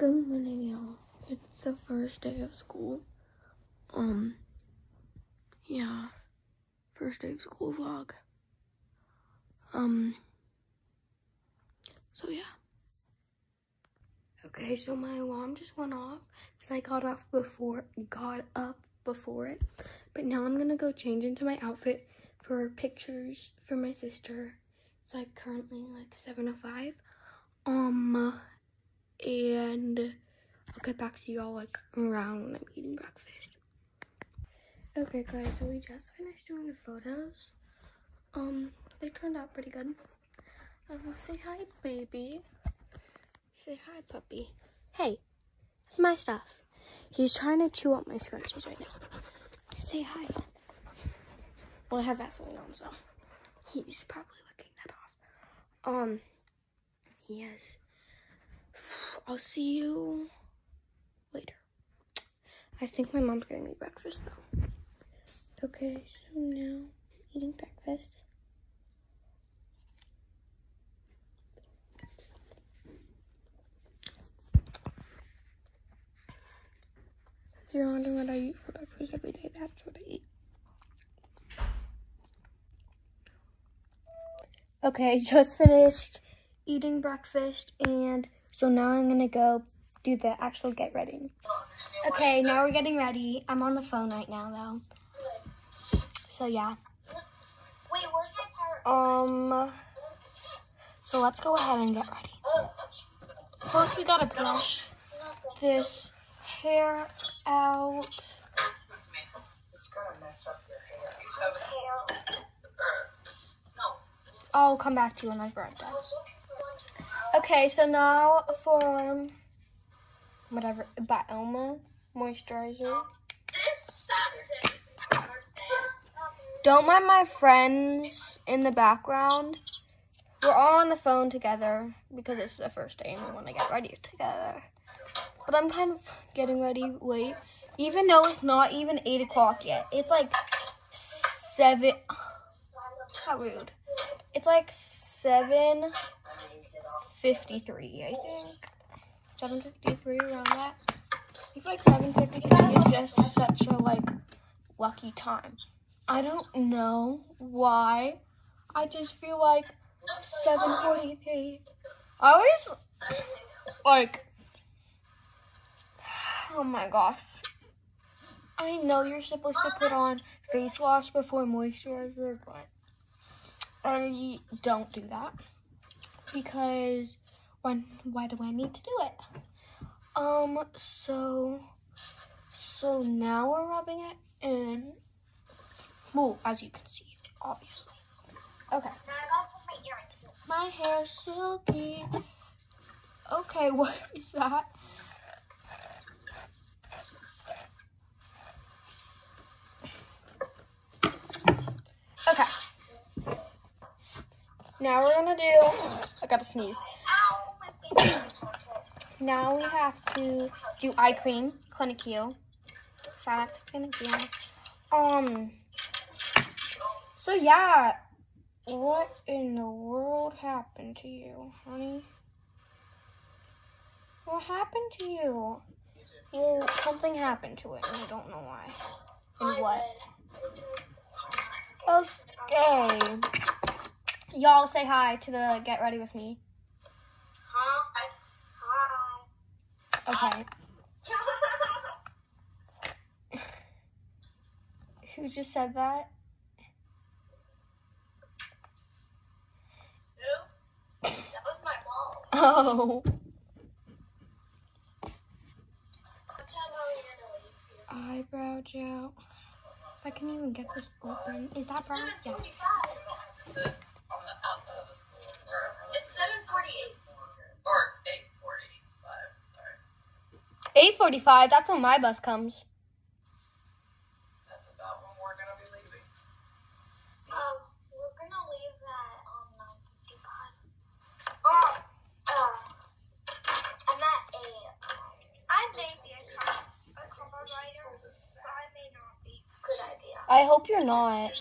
Good morning, y'all. It's the first day of school. Um, yeah, first day of school vlog. Um, so yeah. Okay, so my alarm just went off because I got off before, got up before it. But now I'm gonna go change into my outfit for pictures for my sister. It's like currently like 7.05. Um, and I'll get back to y'all like around when I'm eating breakfast. Okay guys, so we just finished doing the photos. Um, they turned out pretty good. Um, say hi, baby. Say hi, puppy. Hey, it's my stuff. He's trying to chew up my scrunchies right now. Say hi. Well, I have Vaseline on, so he's probably licking that off. Um, he yes. I'll see you later. I think my mom's getting me breakfast though. Okay, so now eating breakfast. You're wondering what I eat for breakfast every day, that's what I eat. Okay, just finished eating breakfast and so now I'm gonna go do the actual get ready. Okay, now we're getting ready. I'm on the phone right now though. So yeah. Wait, where's my pirate? Um so let's go ahead and get ready. First we gotta brush this hair out. It's gonna mess up your hair. I'll come back to you when I've read that. Okay, so now for whatever Bioma moisturizer. This Saturday is my birthday. Don't mind my friends in the background. We're all on the phone together because it's the first day and we want to get ready together. But I'm kind of getting ready late, even though it's not even 8 o'clock yet. It's like 7. How rude. It's like 7.53, I think. 7.53, around that. I feel like 7.53 is just such a, like, lucky time. I don't know why. I just feel like 7.43. I always, like, oh my gosh. I know you're supposed to put on face wash before moisturizer, but I don't do that because when why do I need to do it? Um so so now we're rubbing it in well as you can see obviously. Okay. My hair's silky. Okay, what is that? Okay. Now we're gonna do, I gotta sneeze. Ow, my finger is torn. Now we have to do eye cream, Clinique. Shout out to Clinique. Um, so yeah, what in the world happened to you, honey? What happened to you? Well, something happened to it, and I don't know why. And what? Okay. Y'all say hi to the get ready with me. Huh? Hi. Okay. Who just said that? Who? That was my mom. Oh. What time are we gonna leave here? Eyebrow gel. If I can even get this open. Is that brown? Yeah. 845, That's when my bus comes. That's about when we're gonna be leaving. Um, we're gonna leave at um 9:55. Oh, uh, I'm at a. I may be a car, a car but I may not be. Good idea. I hope you're not.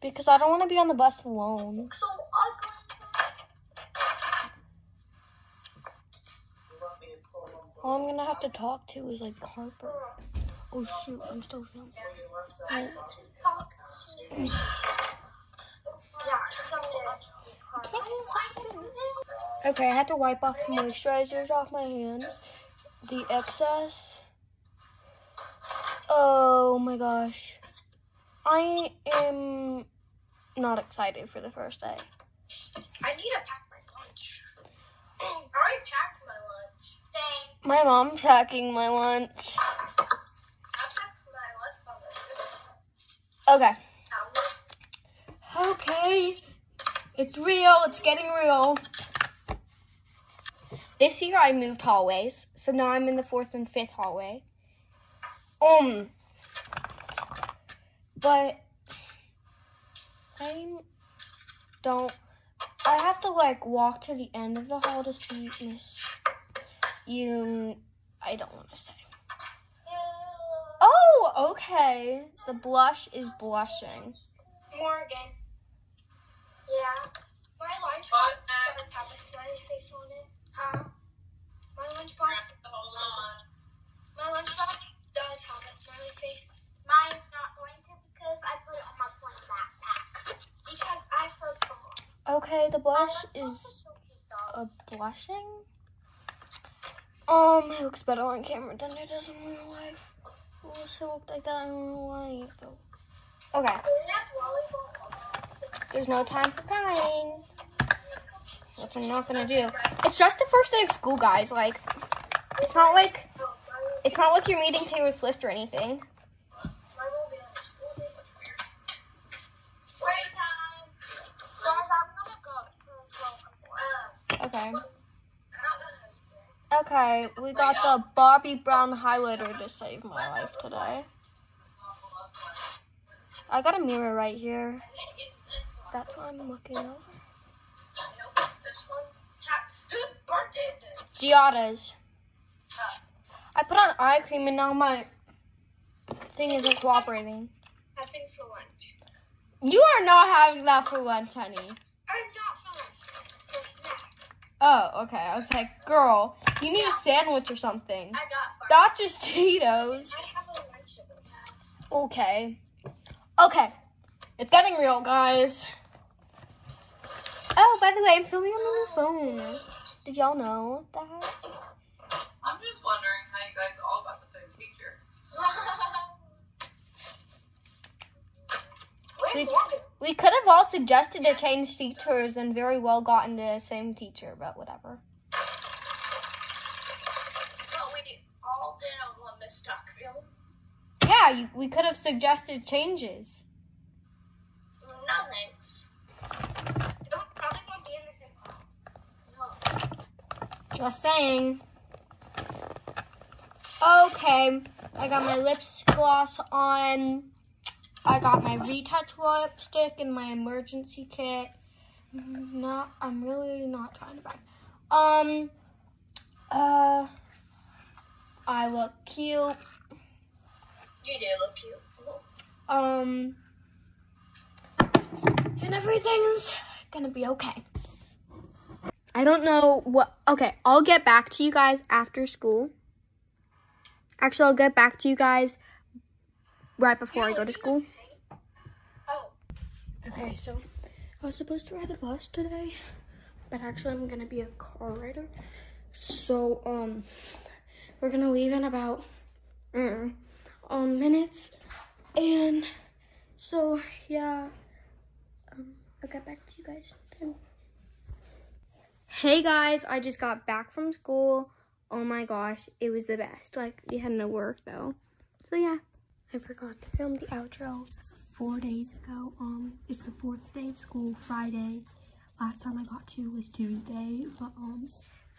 Because I don't want to be on the bus alone. So ugly. You want me to pull them All I'm gonna have to talk to is like Harper. Oh shoot, I'm still filming. Okay, I had to wipe off the moisturizers off my hands. The excess. Oh my gosh. I am not excited for the first day. I need to pack my lunch. I already packed my lunch. Dang. My mom's packing my lunch. My lunch. Okay. Okay. It's real. It's getting real. This year I moved hallways, so now I'm in the fourth and fifth hallway. Um, but I don't. I have to like walk to the end of the hall to see Miss. You. I don't want to say. Oh, okay. The blush is blushing. Morgan. Yeah. My lunchbox But, does have a smiley face on it. Huh? My lunchbox. Hold on. My lunchbox does have a smiley face. Mine's not going to because I put it on my point backpack. Because I forgot. Okay, the My blush is a blushing. Um, it looks better on camera than it does in real life. It also looked like that in real life, though. Okay, there's no time for crying. Which I'm not gonna do. It's just the first day of school, guys. Like, it's not like it's not like you're meeting Taylor Swift or anything. mine will be on the school day. Break time. Guys, I'm gonna go because well, Okay. I don't know how to do it. Okay, we got the Bobbi Brown highlighter to save my life today. I got a mirror right here. It's this one. That's what I'm looking over. Nope, it's this one. Ha- Whose birthday is it? Giada's. I put on eye cream and now my thing isn't cooperating. Having for lunch. You are not having that for lunch, honey. I'm not for lunch. For snack. Oh, okay. I was like, girl, you need a sandwich or something. I got bar- Not just Cheetos. I have a lunchable bag. Okay. Okay. It's getting real, guys. Oh, by the way, I'm filming on my phone. Did y'all know that? I'm just wondering how you guys all got the same teacher. We- We could have all suggested to change teachers and very well gotten the same teacher, but whatever. But we all didn't want Miss Duckfield. Yeah, you, we could have suggested changes. No thanks. Don't probably won't be in the same class. No. Just saying. Okay, I got my lips gloss on. I got my retouch lipstick and my emergency kit. Not, I'm really not trying to brag. Um, uh, I look cute. You do look cute. Um, and everything's gonna be okay. I don't know what. Okay, I'll get back to you guys after school. Actually, I'll get back to you guys right before I go to school. Oh. Okay, so I was supposed to ride the bus today, but actually I'm gonna be a car rider. So um, we're gonna leave in about mm, um minutes, and so yeah, um, I'll get back to you guys then. Hey guys, I just got back from school. Oh my gosh, it was the best. Like we had no work though, so yeah. I forgot to film the outro four days ago. Um, it's the fourth day of school, Friday. Last time I got to was Tuesday. But um,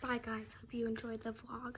bye guys. Hope you enjoyed the vlog.